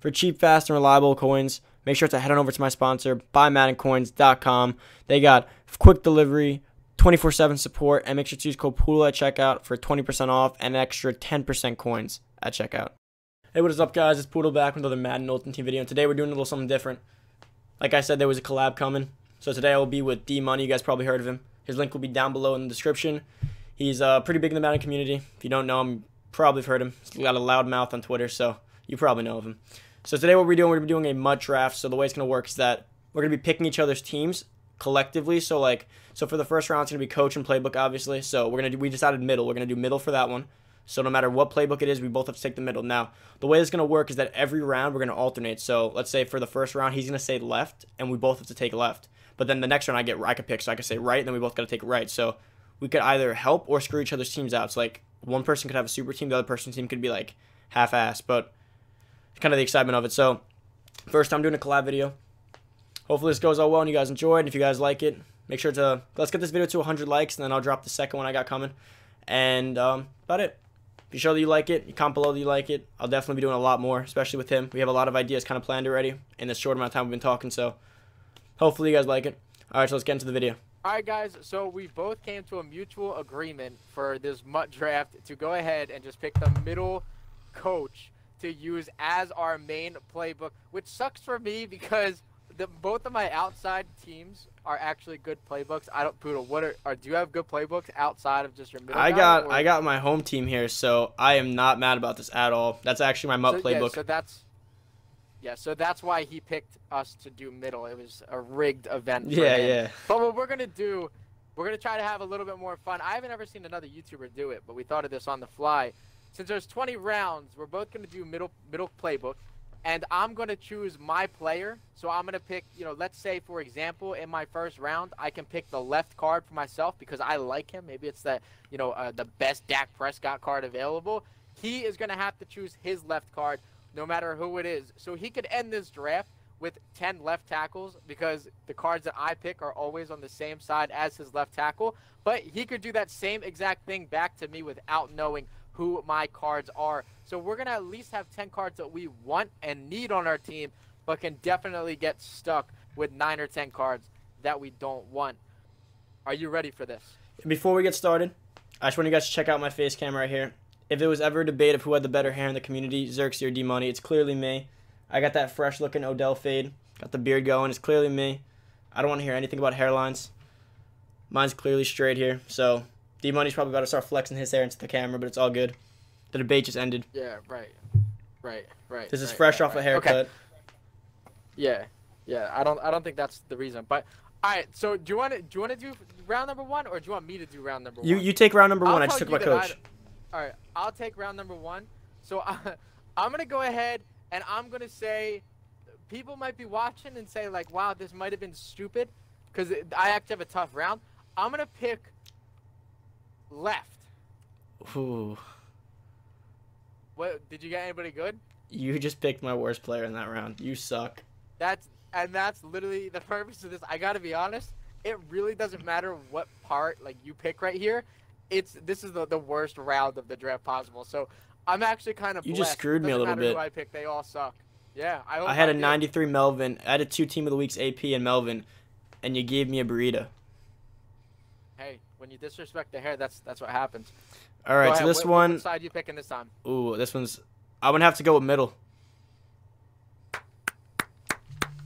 For cheap, fast, and reliable coins, make sure to head on over to my sponsor, buymaddencoins.com. They got quick delivery, 24 7 support, and make sure to use code POODLE at checkout for 20% off and an extra 10% coins at checkout. Hey, what is up, guys? It's Poodle back with another Madden Ultimate Team video, and today we're doing a little something different. Like I said, there was a collab coming, so today I will be with D Money. You guys probably heard of him. His link will be down below in the description. He's uh, pretty big in the Madden community. If you don't know him, probably have heard him. He's got a loud mouth on Twitter, so you probably know of him. So today what we're doing, we're doing a MUT draft. So the way it's going to work is that we're going to be picking each other's teams collectively. So like, so for the first round, it's going to be coach and playbook, obviously. So we're going to do, we decided middle. We're going to do middle for that one. So no matter what playbook it is, we both have to take the middle. Now, the way it's going to work is that every round we're going to alternate. So let's say for the first round, he's going to say left, and we both have to take left. But then the next round, I get I could pick, so I could say right, and then we both got to take right. So we could either help or screw each other's teams out. So like one person could have a super team, the other person's team could be like half-ass, but kind of the excitement of it. So first time doing a collab video. Hopefully this goes all well and you guys enjoy it. And if you guys like it, make sure to let's get this video to 100 likes, and then I'll drop the second one I got coming. And um, about it. You show that you like it, you comment below that you like it. I'll definitely be doing a lot more, especially with him. We have a lot of ideas kind of planned already in this short amount of time we've been talking. So hopefully you guys like it. All right, so let's get into the video. All right, guys. So we both came to a mutual agreement for this MUT draft to go ahead and just pick the middle coach to use as our main playbook, which sucks for me because the, both of my outside teams are actually good playbooks. I don't poodle. What are, are do you have good playbooks outside of just your middle? I got or- I got my home team here, so I am not mad about this at all. That's actually my MUT so, yeah, playbook. so that's yeah. So that's why he picked us to do middle. It was a rigged event. for yeah, him. yeah. But what we're gonna do, we're gonna try to have a little bit more fun. I haven't ever seen another YouTuber do it, but we thought of this on the fly. Since there's 20 rounds, we're both gonna do middle middle playbook, and I'm gonna choose my player. So I'm gonna pick, you know, let's say for example, in my first round, I can pick the left card for myself because I like him. Maybe it's that, you know, uh, the best Dak Prescott card available. He is gonna have to choose his left card, no matter who it is. So he could end this draft with 10 left tackles because the cards that I pick are always on the same side as his left tackle. But he could do that same exact thing back to me without knowing who my cards are. So we're going to at least have 10 cards that we want and need on our team, but can definitely get stuck with 9 or 10 cards that we don't want. Are you ready for this? Before we get started, I just want you guys to check out my face cam right here. If there was ever a debate of who had the better hair in the community, Xerxes or D Money, it's clearly me. I got that fresh looking Odell fade, got the beard going. It's clearly me. I don't want to hear anything about hairlines. Mine's clearly straight here, so D Money's probably about to start flexing his hair into the camera, but it's all good. The debate just ended. Yeah, right. Right, right. This is right, fresh right, off right. a haircut. Okay. Yeah, yeah. I don't. I don't think that's the reason. But all right. So do you want to? Do you want to do round number one, or do you want me to do round number You one? you you take round number I'll one. I just took my coach. I- all right. I'll take round number one. So I, I'm gonna go ahead and I'm gonna say, people might be watching and say like, "Wow, this might have been stupid," because I actually have a tough round. I'm gonna pick left. Ooh, What? Did you get anybody good? you just picked my worst player in that round. You suck. That's and that's literally the purpose of this. I gotta be honest. It really doesn't matter what part like you pick right here. It's this is the, the worst round of the draft possible. So I'm actually kind of You just screwed me a little bit. Who I pick, they all suck. Yeah, I, I had a did. 93 Melvin. I had a two team of the week's AP and Melvin, and you gave me a burrito. Hey, when you disrespect the hair, that's that's what happens. All right, so this what, one, What side you picking this time? ooh, this one's. I'm gonna have to go with middle.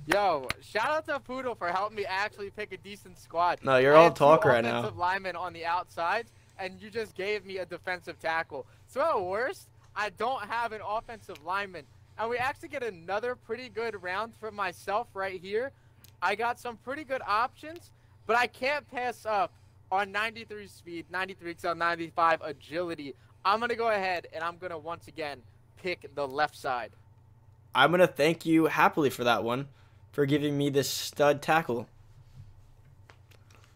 Yo, shout out to Poodle for helping me actually pick a decent squad. No, you're I all talk right now. offensive linemen on the outside, and you just gave me a defensive tackle. So at worst, I don't have an offensive lineman, and we actually get another pretty good round for myself right here. I got some pretty good options, but I can't pass up on 93 speed, 93 XL, 95 agility. I'm gonna go ahead and I'm gonna once again pick the left side. I'm gonna thank you happily for that one, for giving me this stud tackle.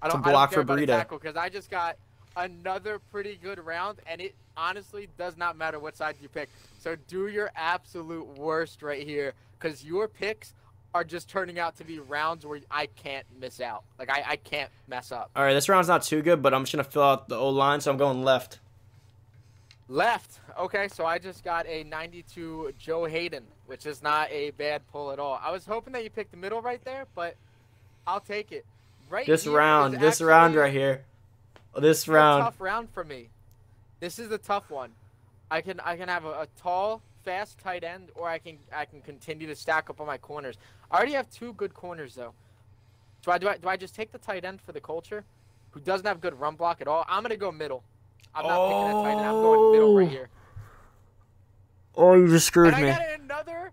I To don't, I block don't care for about burrito. tackle because I just got another pretty good round, and it honestly does not matter what side you pick. So do your absolute worst right here because your picks are just turning out to be rounds where I can't miss out. Like I, I can't mess up. All right, this round's not too good, but I'm just gonna fill out the O line, so I'm going left. Left. Okay, so I just got a 92 Joe Haden. which is not a bad pull at all. I was hoping that you picked the middle right there, but I'll take it. Right This round, this round right here. This a round. tough round for me. This is a tough one. I can I can have a, a tall, fast tight end, or I can I can continue to stack up on my corners. I already have two good corners though. Do I do I, do I just take the tight end for the culture, who doesn't have good run block at all? I'm gonna go middle. I'm not picking a tight end. I'm going middle right Oh. here. Oh, you just screwed And me. I got another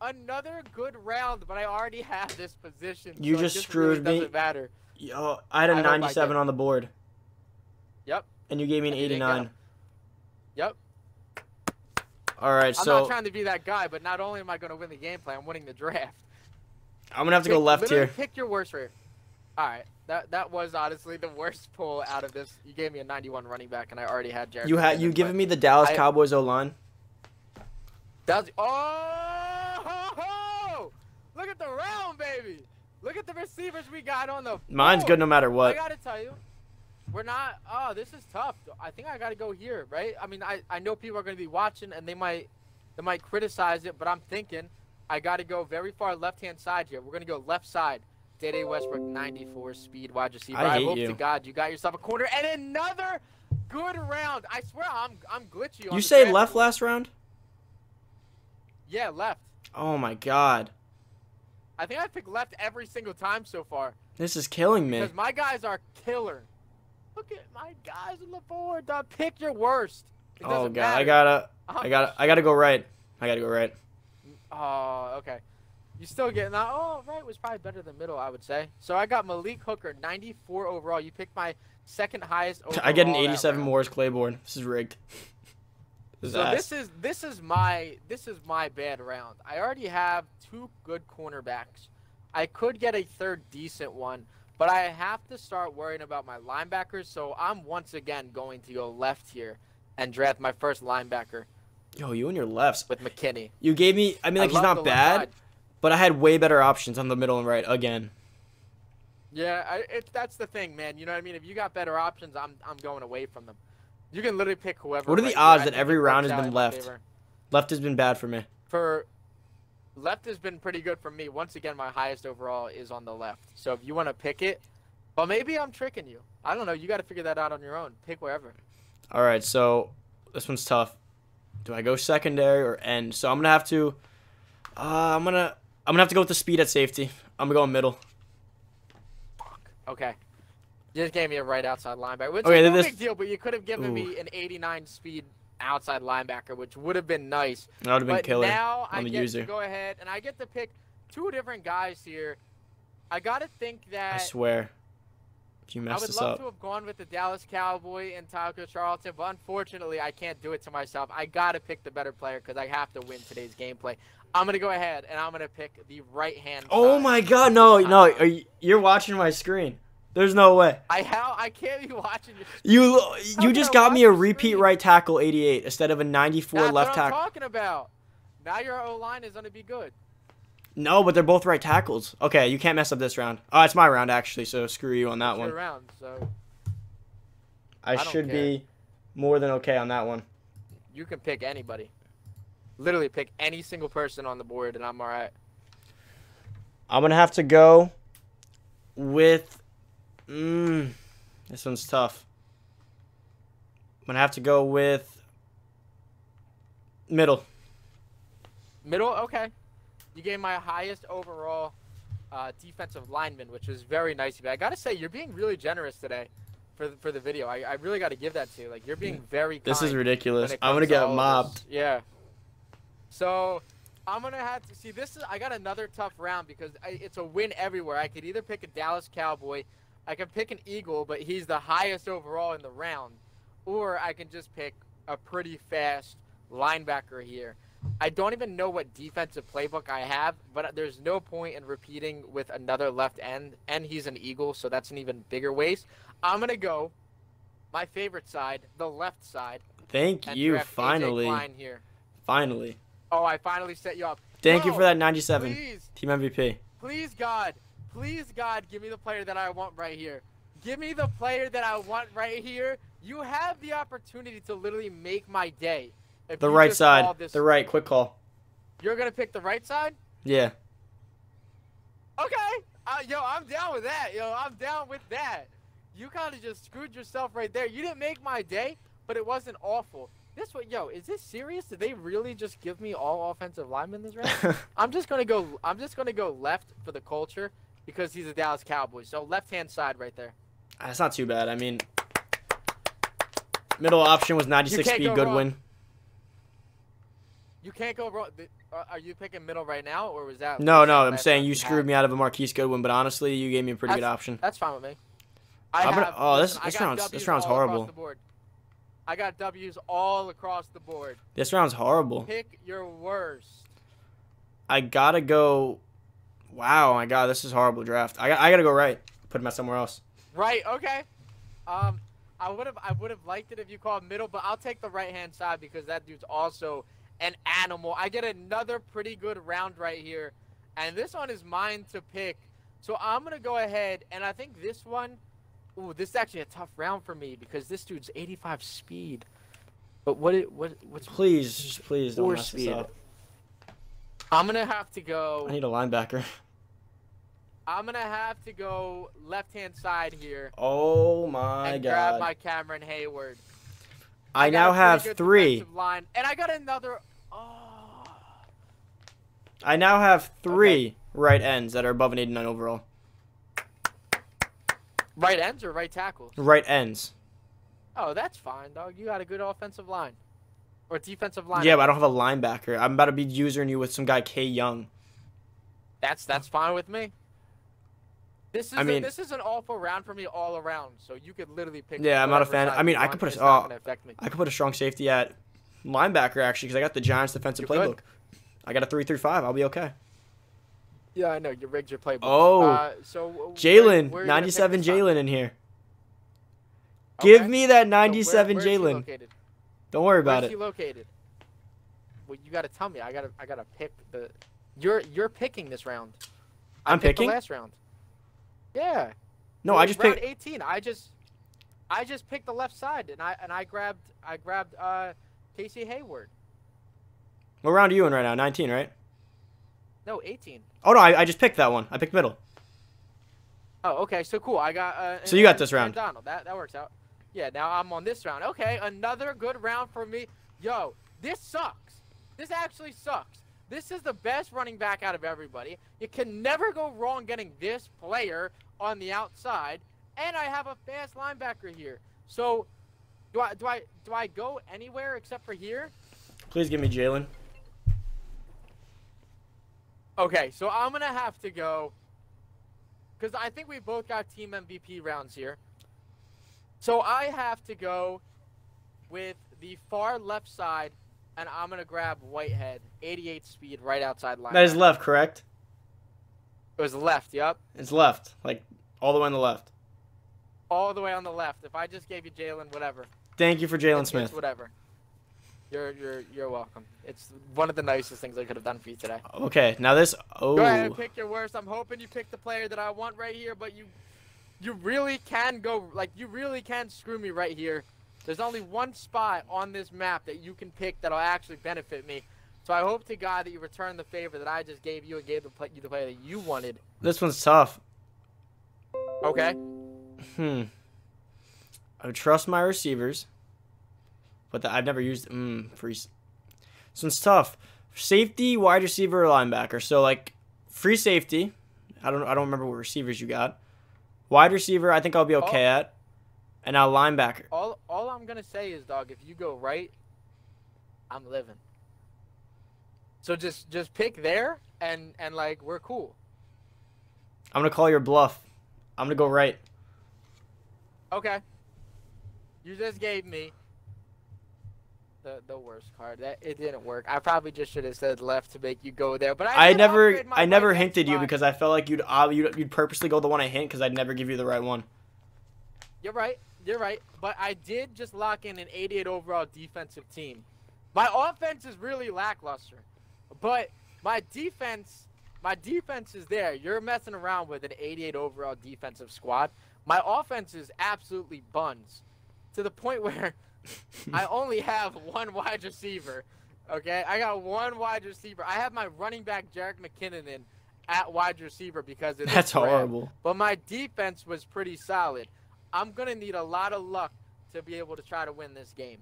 another good round, but I already have this position. You so just really screwed me. Doesn't matter. Yo, I had a I 97 get- on the board, Yep. and you gave me an And you didn't get 89. Yep. All right, I'm so not trying to be that guy, but not only am I going to win the gameplay, I'm winning the draft. I'm gonna have to go left here. Pick your worst rare. All right, that that was honestly the worst pull out of this. You gave me a 91 running back, and I already had Jared. You had you giving me the Dallas I- Cowboys O line. That's oh! ho, ho! Look at the round, baby. Look at the receivers we got on the. Mine's board. good no matter what. I gotta tell you, we're not. Oh, this is tough. I think I gotta go here, right? I mean, I, I know people are gonna be watching and they might they might criticize it, but I'm thinking I gotta go very far left hand side here. We're gonna go left side. Dede Westbrook, 94 speed wide receiver. I hate hope you. to God you got yourself a corner and another good round. I swear I'm I'm glitchy. You say left last round? Yeah, left. Oh my god, I think I picked left every single time so far this is killing me. because my guys are killer. Look at my guys on the board. Dog. Pick your worst. It Oh god, I gotta, I gotta, I gotta go right. I gotta go right. Oh, okay. You still getting that? Oh, right was probably better than middle, I would say. So I got Malik Hooker, 94 overall. You picked my second highest. I get an 87 round. Morris Claiborne. This is rigged. This So ass. this is this is my this is my bad round. I already have two good cornerbacks. I could get a third decent one, but I have to start worrying about my linebackers. So I'm once again going to go left here and draft my first linebacker Yo, you and your lefts. with McKinney. You gave me. I mean, like I he's not bad, side. but I had way better options on the middle and right again. Yeah, I, it, that's the thing, man. You know what I mean? If you got better options, I'm I'm going away from them. You can literally pick whoever. What are the right odds that every round has been left? Left has been bad for me. For left has been pretty good for me. Once again, my highest overall is on the left. So if you want to pick it, well, maybe I'm tricking you. I don't know. You got to figure that out on your own. Pick wherever. All right, so this one's tough. Do I go secondary or end? So I'm gonna have to. Uh, I'm gonna. I'm gonna have to go with the speed at safety. I'm gonna go middle. Okay. You just gave me a right outside linebacker, which Okay, is no this- big deal. But you could have given Ooh. me an 89 speed outside linebacker, which would have been nice. That would have been but killer. now I on the get user. to go ahead and I get to pick two different guys here. I gotta think that. I swear. You I messed would this love up. to have gone with the Dallas Cowboy and Taco Charlton, but unfortunately I can't do it to myself. I gotta pick the better player because I have to win today's gameplay. I'm gonna go ahead and I'm gonna pick the right hand. Oh my god, no, no, you, you're watching my screen. There's no way. I how I can't be watching your. You you just got me a repeat screen? right tackle 88 instead of a 94 That's left tackle. talking about. Now your O line is gonna be good. No, but they're both right tackles. Okay, you can't mess up this round. Oh, it's my round actually, so screw you on that It's your one. round, so I, don't should care. be more than okay on that one. you can pick anybody. Literally pick any single person on the board, and I'm all right. I'm gonna have to go with. Mm, this one's tough. I'm gonna have to go with middle. Middle, okay. You gave my highest overall uh, defensive lineman, which was very nice of you. I gotta say, you're being really generous today for the, for the video. I, I really gotta give that to you. Like you're being very. This is ridiculous. I'm gonna comes to get mobbed. this. Yeah. So I'm gonna have to see. This is I got another tough round because I, it's a win everywhere. I could either pick a Dallas Cowboy, I can pick an Eagle, but he's the highest overall in the round, or I can just pick a pretty fast linebacker here. I don't even know what defensive playbook I have, but there's no point in repeating with another left end, and he's an Eagle, so that's an even bigger waste. I'm gonna go my favorite side, the left side. Thank you. Finally, here. finally. Oh, I finally set you up. Thank you for that 97 Please, team MVP. please, God, please, God, give me the player that I want right here. Give me the player that I want right here. You have the opportunity to literally make my day. If The right side. This, The right. Quick call. You're gonna pick the right side? Yeah. Okay. Uh, yo, I'm down with that. Yo, I'm down with that. You kind of just screwed yourself right there. You didn't make my day, but it wasn't awful. This one, yo, is this serious? Did they really just give me all offensive linemen this round? I'm just gonna go. I'm just gonna go left for the culture because he's a Dallas Cowboy. So left hand side right there. That's not too bad. I mean, middle option was 96 can't speed go Goodwin. wrong. You can't go wrong. uh, Are you picking middle right now, or was that? No, no, I'm saying you had? screwed me out of a Marquise Goodwin, but honestly, you gave me a pretty good option. That's fine with me. I gonna- oh, this- listen, this got round's- W's this round's horrible. I got W's all across the board. This round's horrible. Pick your worst. I gotta go. Wow, my God, this is a horrible draft. I, got, I gotta go right. Put him at somewhere else. Right. Okay. Um, I would have I would have liked it if you called middle, but I'll take the right hand side because that dude's also an animal. I get another pretty good round right here, and this one is mine to pick. So I'm gonna go ahead, and I think this one, ooh, this is actually a tough round for me because this dude's 85 speed. But what it what what's Please, just please don't mess this speed? up. I'm gonna have to go. I need a linebacker. I'm gonna have to go left hand side here Oh my and grab my Cameron Heyward. I got now have three. Line, and I got another. Oh. I now have three right ends that are above an 89 overall. Right ends or right tackles? Right ends. Oh, that's fine, dog. You got a good offensive line. Or defensive line. Yeah, but I don't have a linebacker. I'm about to be using you with some guy K Young. That's that's fine with me. This is I a- mean- this is an awful round for me all around. So you could literally pick. Yeah, I'm not a fan. I mean, I could put a- oh, me. I could put a strong safety at linebacker actually because I got the Giants defensive You playbook. could. I got a three-three-five. I'll be okay. Yeah, I know you rigged your playbook. Oh, uh, so Jaylon, where are you gonna pick 97? Jaylon in here. Give Okay. me that 97 where is he Jaylon. Don't worry about Where's it. he located? Well, you gotta tell me. I gotta, I gotta pick the. You're, you're picking this round. I I'm picked picking? the last round. Yeah. No, It I just round picked. 18. I just, I just picked the left side, and I, and I grabbed, I grabbed, uh, Casey Hayward. What round are you in right now? 19, right? No, 18. Oh no, I, I just picked that one. I picked middle. Oh, okay. So cool. I got. Uh, So you got and- this round. Donald. That, that works out. Yeah. Now I'm on this round. Okay, another good round for me. Yo, this sucks. This actually sucks. This is the best running back out of everybody. You can never go wrong getting this player on the outside, and I have a fast linebacker here. So, do I do I do I go anywhere except for here? Please give me Jaylon. Okay, so I'm gonna have to go because I think we both got team MVP rounds here. So I have to go with the far left side, and I'm gonna grab Whitehead, 88 speed, right outside line. That is left, correct? It was left. Yep, It's left, like all the way on the left. all the way on the left. If I just gave you Jaylon, whatever. Thank you for Jaylon Smith. whatever. You're you're you're welcome. It's one of the nicest things I could have done for you today. Okay, now this. Oh, Go ahead and pick your worst. I'm hoping you pick the player that I want right here, but you you really can go like you really can screw me right here. There's only one spot on this map that you can pick that'll actually benefit me. So I hope to God that you return the favor that I just gave you and gave the play, you the player that you wanted. this one's tough. Okay. Hmm. I trust my receivers, but the, I've never used mm, free. This one's tough. Safety, wide receiver, or linebacker. So like free safety. I don't. I don't remember what receivers you got. Wide receiver, I think I'll be okay at. And now linebacker. All all I'm gonna say is, dog, if you go right, I'm living. So just just pick there and and like we're cool. I'm gonna call your bluff. I'm gonna go right. Okay. You just gave me the the worst card. That it didn't work. I probably just should have said left to make you go there. But I, I never, I never hinted you because I felt like you'd, uh, you'd, you'd purposely go the one I hint because I'd never give you the right one. You're right. You're right. But I did just lock in an 88 overall defensive team. My offense is really lackluster, but my defense, my defense is there. You're messing around with an 88 overall defensive squad. My offense is absolutely buns, to the point where I only have one wide receiver, Okay, I got one wide receiver. I have my running back Jerick McKinnon in at wide receiver because That's horrible. But my defense was pretty solid. I'm gonna need a lot of luck to be able to try to win this game.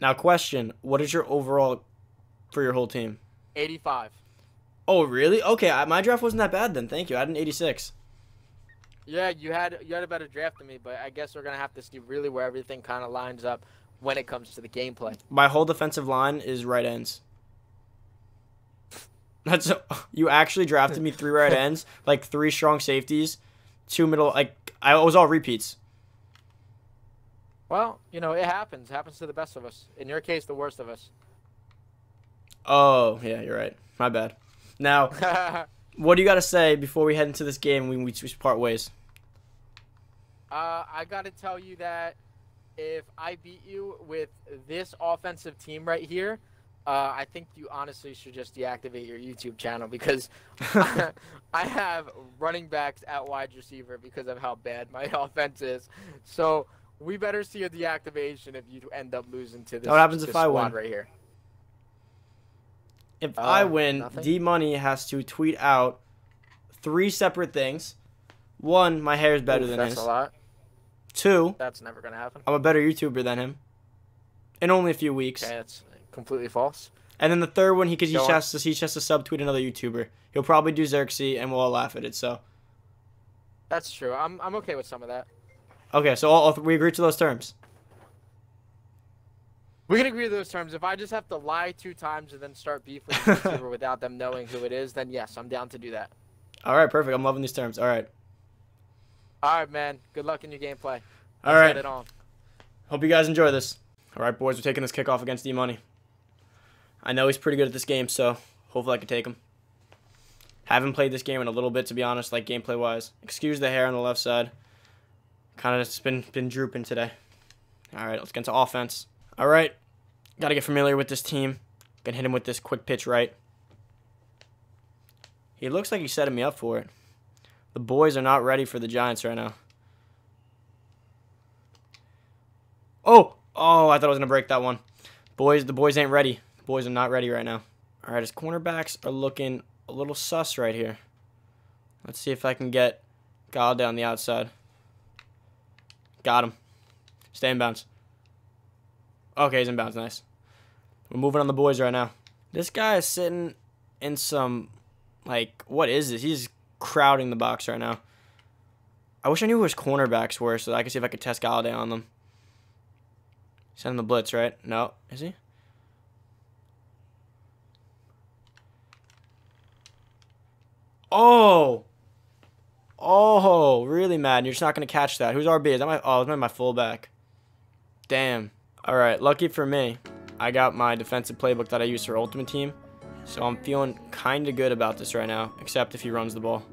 Now, question: What is your overall for your whole team? 85. Oh, really? Okay, I, my draft wasn't that bad then. Thank you. I had an 86. Yeah, you had you had a better draft than me, but I guess we're gonna have to see really where everything kind of lines up when it comes to the gameplay. My whole defensive line is right ends. That's you actually drafted me three right ends, like three strong safeties, two middle. Like I it was all repeats. Well, you know, it happens. It happens to the best of us. In your case, the worst of us. Oh yeah, you're right. My bad. Now, what do you got to say before we head into this game when we, we part ways? Uh, I got to tell you that if I beat you with this offensive team right here, uh, I think you honestly should just deactivate your YouTube channel because I have running backs at wide receiver because of how bad my offense is. So we better see a deactivation if you end up losing to this. What happens this if I win? right here? If Uh, I win, nothing? D Money has to tweet out three separate things. One, my hair is better Oof, than that's his. a lot. Two, That's never gonna happen. I'm a better YouTuber than him. In only a few weeks. Okay, that's completely false. And then the third one, he because he Go on. has to he has to subtweet another YouTuber. He'll probably do Xerxes, and we'll all laugh at it. So That's true. I'm I'm okay with some of that. Okay, so all, all, we agree to those terms. We can agree to those terms. If I just have to lie two times and then start beef with the YouTuber without them knowing who it is, then yes, I'm down to do that. All right, perfect. I'm loving these terms. All right, All right, man. Good luck in your gameplay. all right. Get it on. Hope you guys enjoy this. All right, boys, we're taking this kickoff against D Money. I know he's pretty good at this game, so hopefully I can take him. Haven't played this game in a little bit, to be honest, like gameplay wise. Excuse the hair on the left side. Kind of just been been drooping today. All right, let's get into offense. All right, got to get familiar with this team. Gonna hit him with this quick pitch right. He looks like he's setting me up for it. The boys are not ready for the Giants right now. Oh, oh, I thought I was gonna break that one. Boys, the boys ain't ready. The boys are not ready right now. All right, his cornerbacks are looking a little sus right here. Let's see if I can get Golladay down the outside. Got him. Stay in bounds. Okay, he's in bounds. Nice. We're moving on the boys right now. This guy is sitting in some, like, what is this? He's crowding the box right now. I wish I knew who his cornerbacks were so I could see if I could test Golladay on them. Send him the blitz, right? No. Is he? Oh! Oh, really mad. You're just not going to catch that. Who's RB? Is that my... Oh, it's my fullback. Damn. All right, lucky for me, I got my defensive playbook that I use for Ultimate Team. So I'm feeling kind of good about this right now, except if he runs the ball.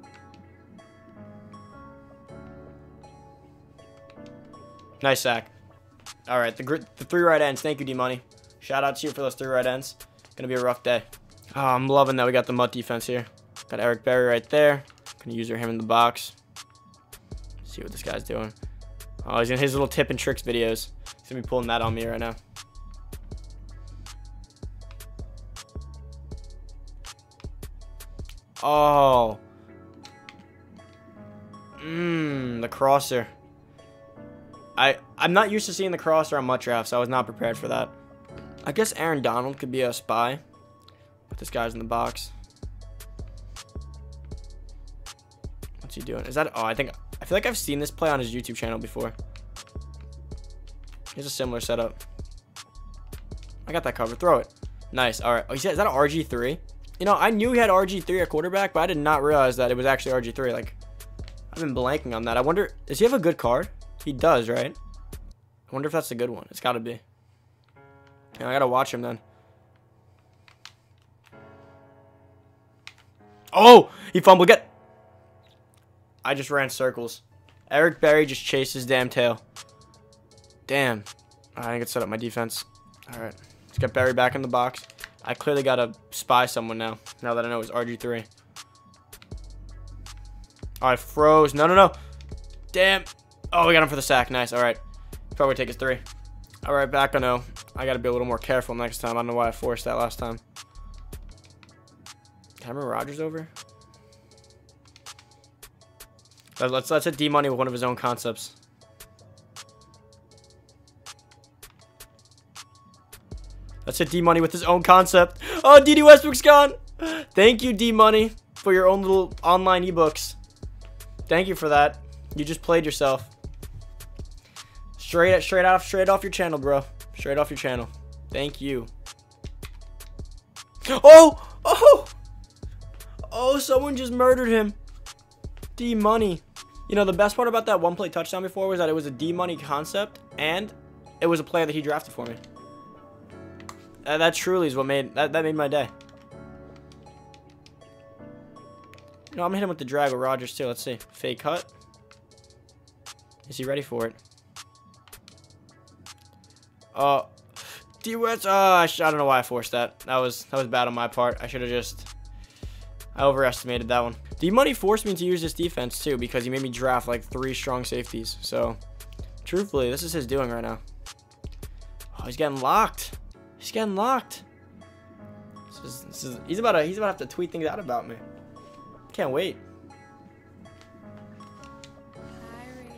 Nice sack. All right, the the three right ends. Thank you, D Money. Shout out to you for those three right ends. Gonna be a rough day. Oh, I'm loving that we got the MUT defense here. Got Eric Berry right there. Gonna use him in the box. See what this guy's doing. Oh, he's in his little tip and tricks videos. He's gonna be pulling that on me right now. Oh. Mmm, the crosser. I I'm not used to seeing the crosser on MUT drafts, so I was not prepared for that. I guess Aaron Donald could be a spy. But this guy's in the box. Doing? Is that oh I think I feel like I've seen this play on his YouTube channel before. Here's a similar setup. I got that cover. Throw it. Nice. All right. Oh, is that an RG3? You know, I knew he had RG3 at quarterback, but I did not realize that it was actually RG3. Like, I've been blanking on that. I wonder, does he have a good card? He does, right? I wonder if that's a good one. It's got to be. Yeah, I got to watch him then. Oh, he fumbled. Get. I just ran circles. Eric Berry just chased his damn tail. Damn. I think set up my defense. All right. Let's get Berry back in the box. I clearly got to spy someone now, now that I know it's RG3. All right, froze. No, no, no. Damn. Oh, we got him for the sack. Nice. All right. Probably take his three. All right, back on O. I gotta be a little more careful next time. I don't know why I forced that last time. Cameron Rogers over? Let's let's hit D money with one of his own concepts. Let's hit D Money with his own concept. Oh, Dede Westbrook's gone. Thank you, D Money, for your own little online ebooks. Thank you for that. You just played yourself. Straight straight off straight off your channel, bro. Straight off your channel. Thank you. Oh! Oh! Oh, someone just murdered him. D Money. You know, the best part about that one play touchdown before was that it was a D Money concept and it was a player that he drafted for me. That truly is what made that, that made my day. No, I'm gonna hit him with the drag with Rogers too. Let's see. Fake cut. Is he ready for it? Uh, D West. Uh, I, I don't know why I forced that. That was that was bad on my part. I should have just. I overestimated that one. D Money forced me to use this defense too because he made me draft like three strong safeties. So, truthfully, this is his doing right now. Oh, he's getting locked. He's getting locked. This is, this is, he's about to he's about to have to tweet things out about me. Can't wait.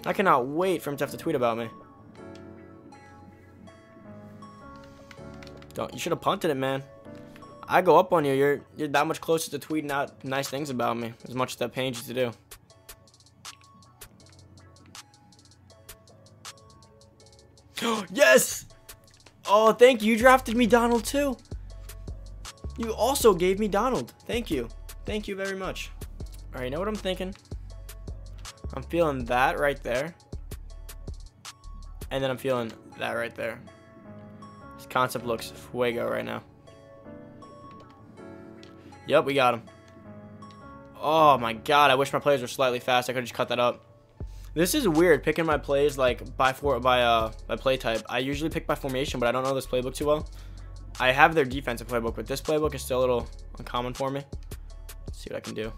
I cannot wait for him to have to tweet about me. Don't you should have punted it, man. I go up on you. You're you're that much closer to tweeting out nice things about me, as much as that pains you to do. yes! Oh, thank you. You drafted me Donald too. You also gave me Donald. Thank you. Thank you very much. All right, you know what I'm thinking? I'm feeling that right there. And then I'm feeling that right there. This concept looks fuego right now. Yep, we got him. Oh my god, I wish my plays were slightly fast. I could just cut that up. This is weird picking my plays like by for by uh by play type. I usually pick by formation, but I don't know this playbook too well. I have their defensive playbook, but this playbook is still a little uncommon for me. Let's see what I can do.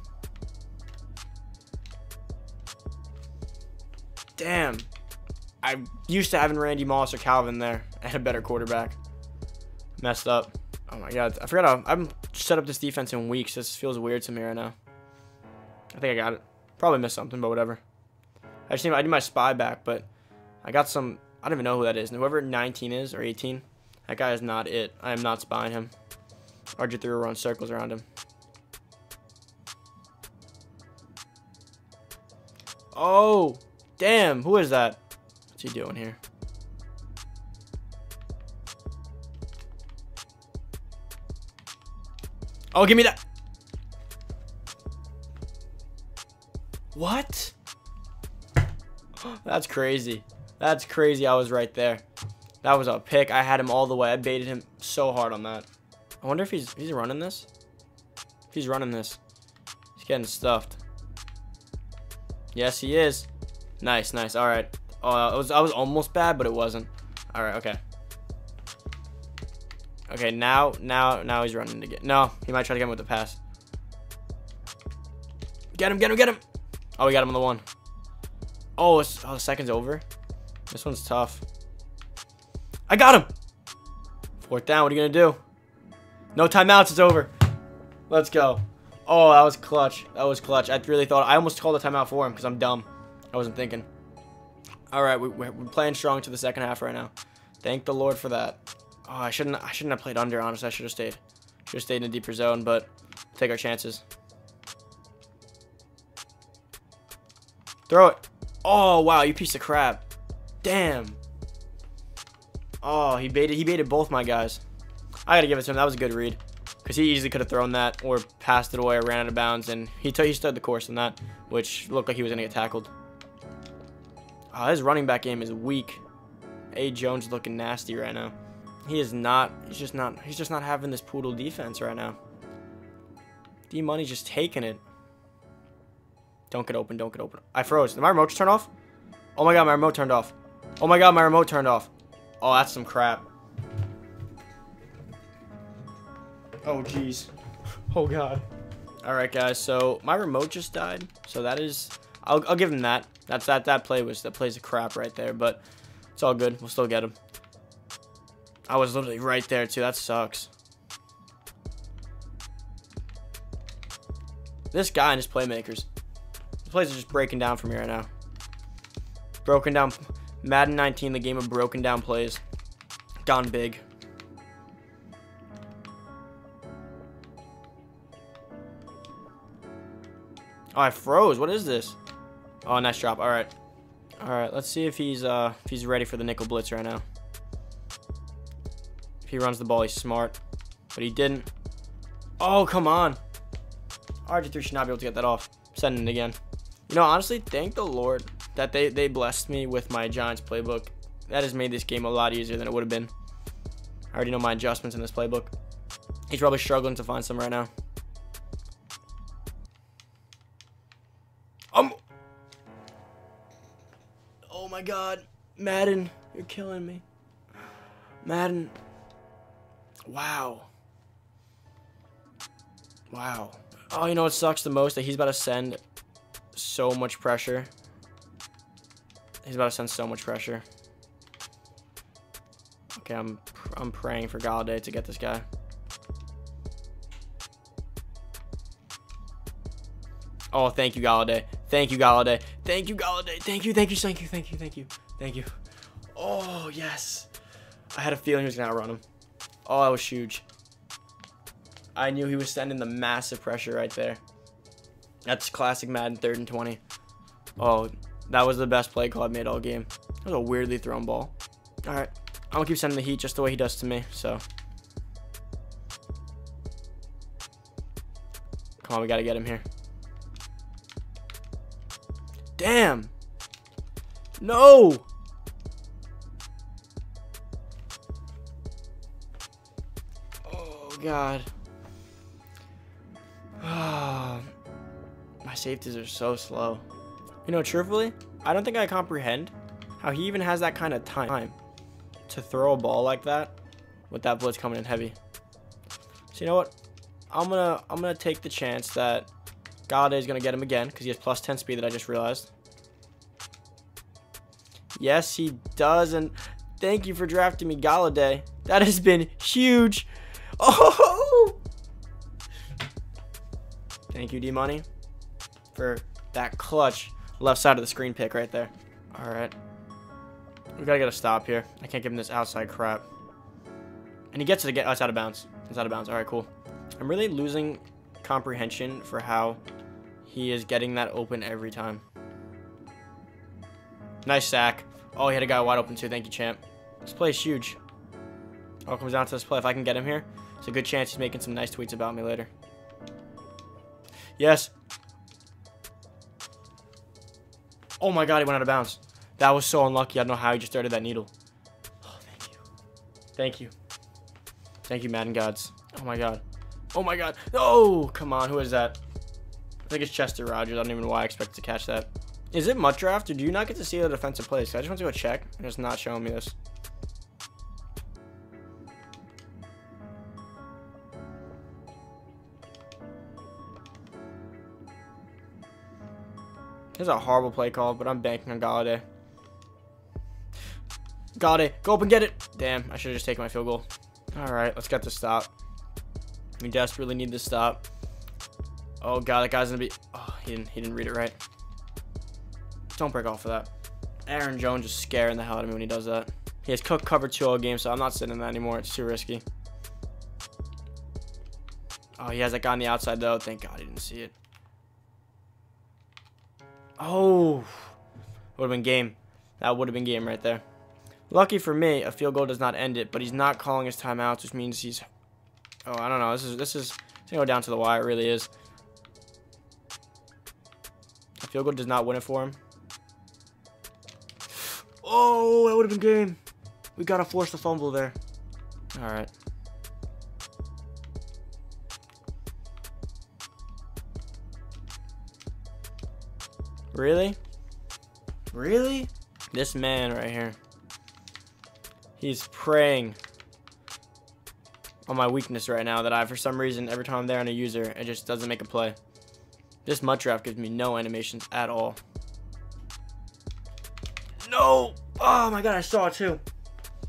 Damn. I'm used to having Randy Moss or Calvin there and a better quarterback. Messed up. Oh my god. I forgot how, I'm set up this defense in weeks. This feels weird to me right now. I think I got it. Probably missed something, but whatever. I just need, I need my spy back, but I got some. I don't even know who that is. And whoever 19 is or 18, that guy is not it. I am not spying him. RG3 will run circles around him. Oh, damn. Who is that? What's he doing here? Oh, give me that. What? That's crazy. That's crazy. I was right there. That was a pick. I had him all the way. I baited him so hard on that. I wonder if he's he's running this. If he's running this. He's getting stuffed. Yes, he is. Nice, nice. All right. Uh, oh, I was I was almost bad, but it wasn't. All right. Okay. Okay. Now, now, now he's running again. No, he might try to get him with the pass. Get him! Get him! Get him! Oh, we got him on the one. Oh, it's, oh, the second's over. This one's tough. I got him. Fourth down. What are you going to do? No timeouts. It's over. Let's go. Oh, that was clutch. That was clutch. I really thought. I almost called a timeout for him because I'm dumb. I wasn't thinking. All right, we, we're playing strong to the second half right now. Thank the Lord for that. Oh, I shouldn't. I shouldn't have played under. Honestly, I should have stayed. Should have stayed in a deeper zone, but take our chances. Throw it. Oh, wow, you piece of crap. Damn. Oh, he baited he baited both my guys. I gotta give it to him. That was a good read. Because he easily could have thrown that or passed it away or ran out of bounds. And he, he stood the course in that, which looked like he was going to get tackled. Ah, oh, his running back game is weak. A. Jones looking nasty right now. He is not, he's just not, he's just not having this poodle defense right now. D Money's just taking it. Don't get open. Don't get open. I froze. Did my remote just turn off? Oh my god, my remote turned off. Oh my god, my remote turned off. Oh, that's some crap. Oh, jeez. Oh, God. All right, guys. So my remote just died. So that is, I'll, I'll give him that. That's that. That play was that plays a crap right there, but it's all good. We'll still get him. I was literally right there too. That sucks. This guy and his playmakers. The plays are just breaking down for me right now. Broken down. Madden 19, the game of broken down plays. Gone big. Oh, I froze. What is this? Oh, nice drop. All right. All right. Let's see if he's uh if he's ready for the nickel blitz right now. He runs the ball, he's smart. But he didn't. Oh, come on. RG3 should not be able to get that off. Sending it again. You know, honestly, thank the Lord that they, they blessed me with my Giants playbook. That has made this game a lot easier than it would have been. I already know my adjustments in this playbook. He's probably struggling to find some right now. Um. Oh my God, Madden, you're killing me. Madden. Wow. Wow. Oh, you know what sucks the most? That he's about to send so much pressure. He's about to send so much pressure. Okay, I'm I'm praying for Golladay to get this guy. Oh, thank you, Golladay. Thank you, Golladay. Thank you, Golladay. Thank you, thank you, thank you, thank you, thank you, thank you. Oh, yes. I had a feeling he was going to outrun him. Oh, that was huge. I knew he was sending the massive pressure right there. That's classic Madden 3rd and 20. Oh, that was the best play call I made all game. That was a weirdly thrown ball. All right. I'm going to keep sending the heat just the way he does to me, so. Come on, we got to get him here. Damn. No. God. My safeties are so slow. You know, truthfully, I don't think I comprehend how he even has that kind of time to throw a ball like that with that blitz coming in heavy. So you know what? I'm gonna I'm gonna take the chance that Golladay is gonna get him again because he has plus 10 speed that I just realized. Yes, he does, and thank you for drafting me, Golladay. That has been huge. Oh! Thank you, D-Money, for that clutch left side of the screen pick right there. All right. We gotta get a stop here. I can't give him this outside crap. And he gets it again. Oh, it's out of bounds. It's out of bounds. All right, cool. I'm really losing comprehension for how he is getting that open every time. Nice sack. Oh, he had a guy wide open too. Thank you, champ. This play is huge. All comes down to this play. If I can get him here, it's a good chance he's making some nice tweets about me later. Yes. Oh my god, he went out of bounds. That was so unlucky. I don't know how he just started that needle. Oh, thank you. Thank you. Thank you, Madden gods. Oh my god. Oh my god. Oh, come on. Who is that? I think it's Chester Rogers. I don't even know why I expect to catch that. Is it MUT Draft, or do you not get to see the defensive plays? I just want to go check, it's not showing me this. This is a horrible play call, but I'm banking on Golladay. Golladay, go up and get it. Damn, I should have just taken my field goal. All right, let's get this stop. We desperately need this stop. Oh god, that guy's gonna be. Oh, he didn't. He didn't read it right. Don't break off of that. Aaron Jones is scaring the hell out of me when he does that. He has cooked cover two all game, so I'm not sitting in that anymore. It's too risky. Oh, he has that guy on the outside though. Thank God he didn't see it. Oh, would have been game. That would have been game right there. Lucky for me, a field goal does not end it, but he's not calling his timeouts, which means he's. Oh, I don't know. This is this is gonna go down to the wire. It really is. A field goal does not win it for him. Oh, that would have been game. We gotta force the fumble there. All right. Really? Really? This man right here. He's preying on my weakness right now that I, for some reason, every time I'm there on a user, it just doesn't make a play. This MUT Draft gives me no animations at all. No! Oh my god, I saw it too.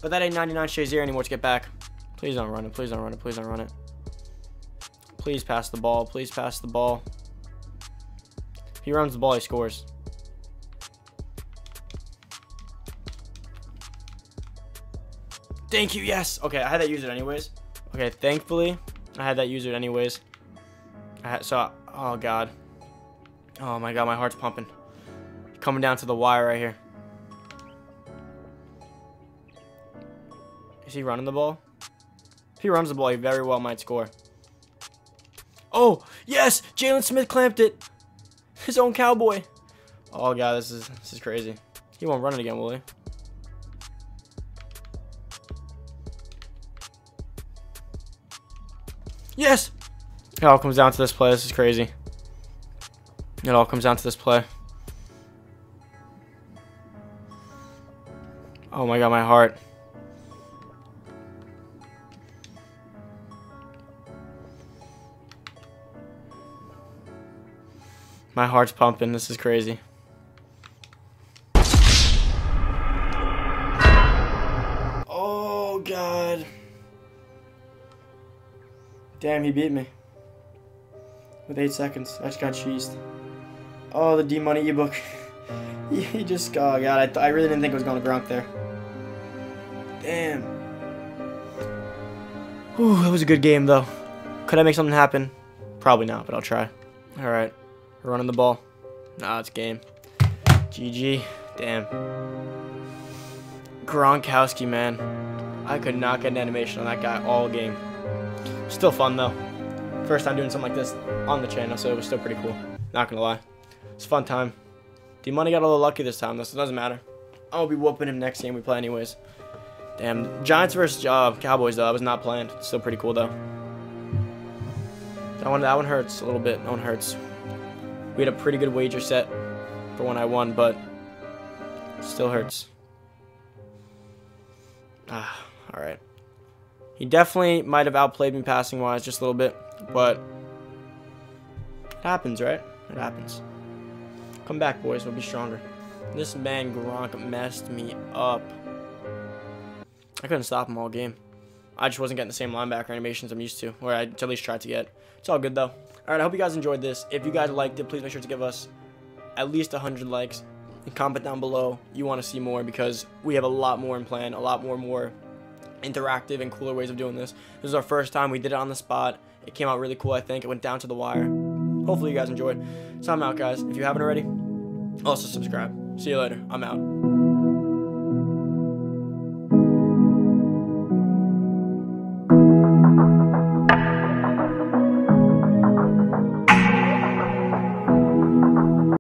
But that ain't 99 Shazier anymore to get back. Please don't run it. Please don't run it. Please don't run it. Please pass the ball. Please pass the ball. He runs the ball, he scores. Thank you. Yes. Okay, I had that user anyways. Okay, thankfully, I had that user anyways. I had, so, oh god. Oh my god, my heart's pumping. Coming down to the wire right here. Is he running the ball? If he runs the ball, he very well might score. Oh, yes! Jaylon Smith clamped it! His own cowboy. Oh god, this is this is crazy. He won't run it again, will he? Yes! It all comes down to this play. This is crazy. It all comes down to this play. Oh my god, my heart. My heart's pumping. This is crazy. Oh god. Damn, he beat me. With 8 seconds. I just got cheesed. Oh, the D-Money ebook. he just, oh god, I, I really didn't think it was going to Gronk there. Damn. Whew, that was a good game, though. Could I make something happen? Probably not, but I'll try. Alright. We're running the ball. Nah, it's game. GG. Damn. Gronkowski, man. I could not get an animation on that guy all game. Still fun, though. First time doing something like this on the channel, so it was still pretty cool. Not gonna lie. It's fun time. D-Money got a little lucky this time, though, so it doesn't matter. I'll be whooping him next game we play anyways. Damn. Giants versus uh, Cowboys, though. I was not planned. still pretty cool, though. That one, that one hurts a little bit. That one hurts. We had a pretty good wager set for when I won, but still hurts. Ah, alright. He definitely might have outplayed me passing wise just a little bit, but it happens, right? It happens. Come back, boys. We'll be stronger. This man Gronk messed me up. I couldn't stop him all game. I just wasn't getting the same linebacker animations I'm used to, or I at least tried to get. It's all good, though. Alright, I hope you guys enjoyed this. If you guys liked it, please make sure to give us at least 100 likes. And comment down below you want to see more because we have a lot more in plan, a lot more more interactive and cooler ways of doing this. This is our first time. We did it on the spot. It came out really cool, I think. It went down to the wire. Hopefully you guys enjoyed. So I'm out, guys. If you haven't already, also subscribe. See you later. I'm out.